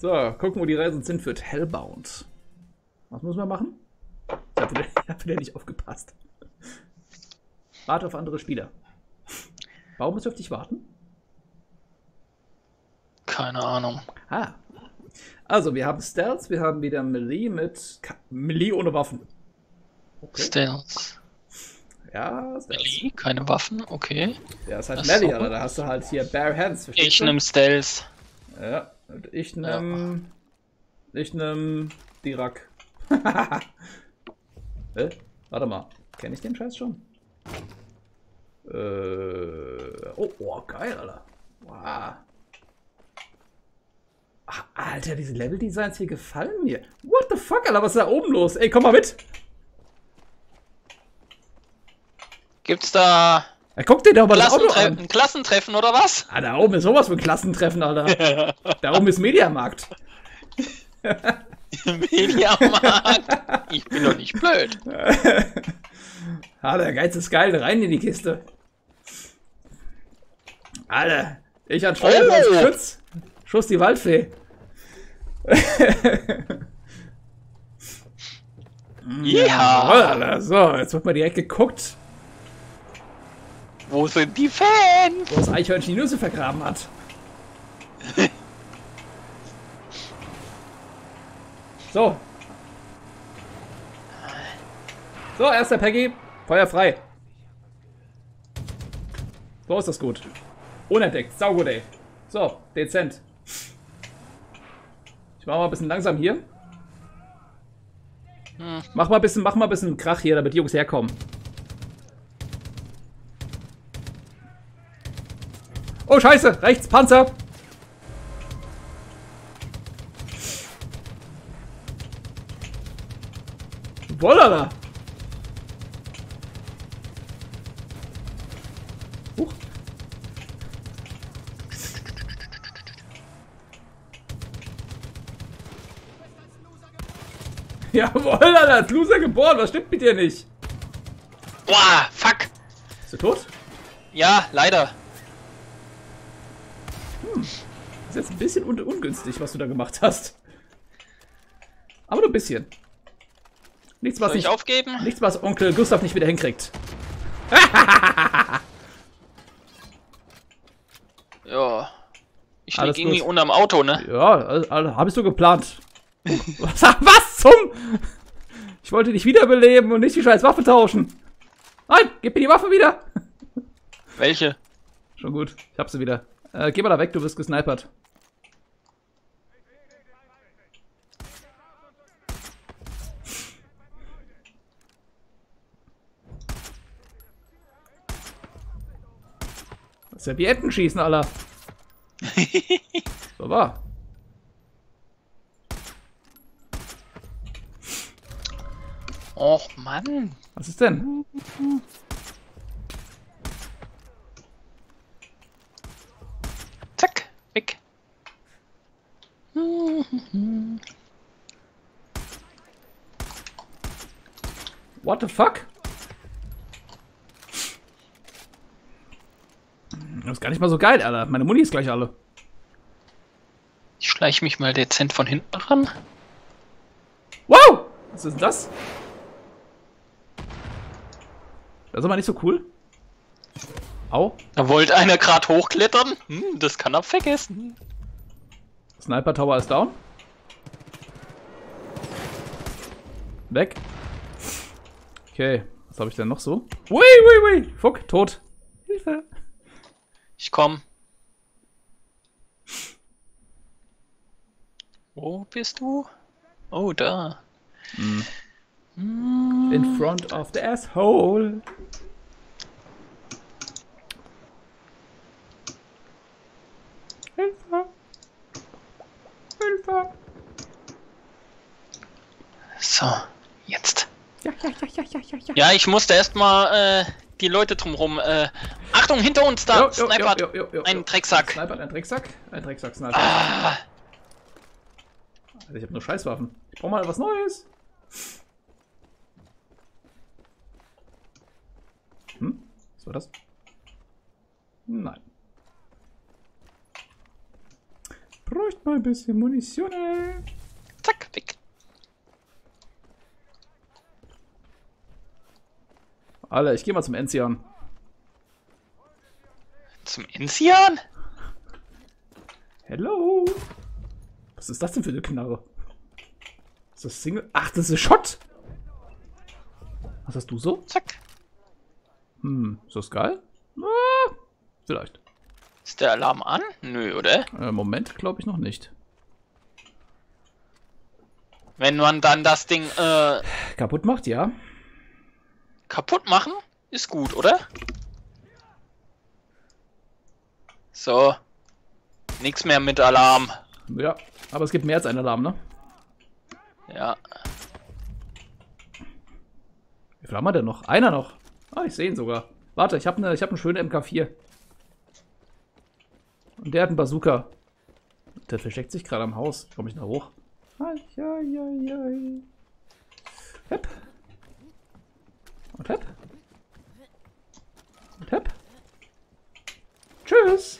So, gucken, wo die Reisen sind für Hellbound. Was muss man machen? Ich habe wieder, hab wieder nicht aufgepasst. Warte auf andere Spieler. Warum muss ich auf dich warten? Keine Ahnung. Ah. Also, wir haben Stealth, wir haben wieder Melee mit Ka Melee ohne Waffen. Okay. Stealth. Ja, Stealth. Melee, keine Waffen, okay. Ja, ist halt Melee, aber da hast du halt hier Bare Hands. Ich nehme Stealth. Ja, ich nehm. Ja. Ich nehm Dirac. äh, warte mal. Kenne ich den Scheiß schon? Äh. Oh, oh geil, Alter. Wow. Ach, Alter, diese Level-Designs hier gefallen mir. What the fuck, Alter, was ist da oben los? Ey, komm mal mit. Gibt's da ja, guck dir doch mal das Auto an. Ein Klassentreffen oder was? Ah, da oben ist sowas für ein Klassentreffen, Alter. da oben ist Mediamarkt. Mediamarkt? Ich bin doch nicht blöd. ah, der Geiz ist geil. Rein in die Kiste. Alter, ich an Steuer oh. Schütz. Schuss die Waldfee. ja. So, jetzt wird mal direkt geguckt. Wo sind die Fans? Wo das Eichhörnchen die Nüsse vergraben hat. so. So, erster Peggy. Feuer frei. So ist das gut. Unentdeckt. Saugut, ey. So, dezent. Ich mach mal ein bisschen langsam hier. Hm. Mach mal ein bisschen, mach mal ein bisschen Krach hier, damit die Jungs herkommen. Oh, scheiße. Rechts, Panzer. Wollala. Huch. Jawohl, Alter, ist Loser geboren. Was stimmt mit dir nicht? Boah, fuck. Bist du tot? Ja, leider. Hm. Ist jetzt ein bisschen un ungünstig, was du da gemacht hast. Aber nur ein bisschen. Nichts, was Soll ich nicht, aufgeben? Nichts, was Onkel Gustav nicht wieder hinkriegt. ja. Ich lieg irgendwie unterm Auto, ne? Ja, also, hab ich so geplant. was, was zum? Ich wollte dich wiederbeleben und nicht die scheiß Waffe tauschen. Nein, gib mir die Waffe wieder. Welche? Schon gut, ich hab sie wieder. Äh, geh mal da weg, du wirst gesnipert. Enten schießen, Alter. so war. Och, Mann. Was ist denn? What the fuck? Das ist gar nicht mal so geil, Alter. Meine Muni ist gleich alle. Ich schleiche mich mal dezent von hinten ran. Wow! Was ist denn das? Das ist aber nicht so cool. Au. Da wollte einer gerade hochklettern. Hm, das kann er vergessen. Sniper Tower ist down. Weg. Okay, was habe ich denn noch so? Ui, ui, ui. Fuck, tot. Hilfe. Ich komm. Wo bist du? Oh, da. Hm. In front of the asshole. Hilfe. Hilfe. So, jetzt. Ja, ja, ja, ja, ja, ja. Ja, ich musste erstmal äh, die Leute drumherum. Äh, Achtung, hinter uns da! Jo, Sniper! Jo, jo, ein Drecksack! Sniper, ein Drecksack? Ein Drecksack, Sniper. Ah. Also ich habe nur Scheißwaffen. Ich brauche mal was Neues. Hm? Was war das? Nein. bräuchte mal ein bisschen Munition. Zack, weg. Alter, ich gehe mal zum Enzian. Zum Enzian? Hello. Was ist das denn für eine Knarre? Ist das Single? Ach, das ist Shot. Was hast du so? Zack. Hm, ist das geil? Ah, vielleicht. Ist der Alarm an? Nö, oder? Äh, Moment, glaube ich noch nicht. Wenn man dann das Ding äh, Kaputt macht, ja. Kaputt machen, ist gut, oder? So. Nix mehr mit Alarm. Ja, aber es gibt mehr als einen Alarm, ne? Ja. Wie viel haben wir denn noch? Einer noch. Ah, ich sehe ihn sogar. Warte, ich habe eine hab ne schöne MK4. Und der hat einen Bazooka. Der versteckt sich gerade am Haus. Komme ich da hoch? Ai, ai, ai, ai. Hepp. Und hepp. Und hepp. Tschüss.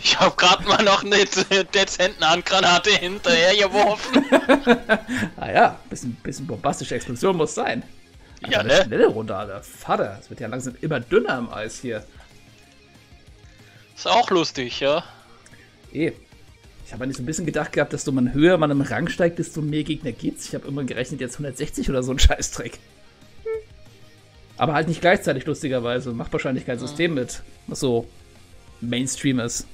Ich habe gerade mal noch eine dezenten Handgranate hinterhergeworfen. Ah ja, bisschen, bisschen bombastische Explosion muss sein. ja, eine ne? schnelle Runde, Alter. Vater, es wird ja langsam immer dünner im Eis hier. Ist auch lustig, ja. Eh. Ich habe eigentlich so ein bisschen gedacht gehabt, desto man höher man im Rang steigt, desto mehr Gegner gibt's. Ich habe immer gerechnet, jetzt 160 oder so ein Scheißdreck. Aber halt nicht gleichzeitig, lustigerweise. Macht wahrscheinlich kein System mit, was so Mainstream ist.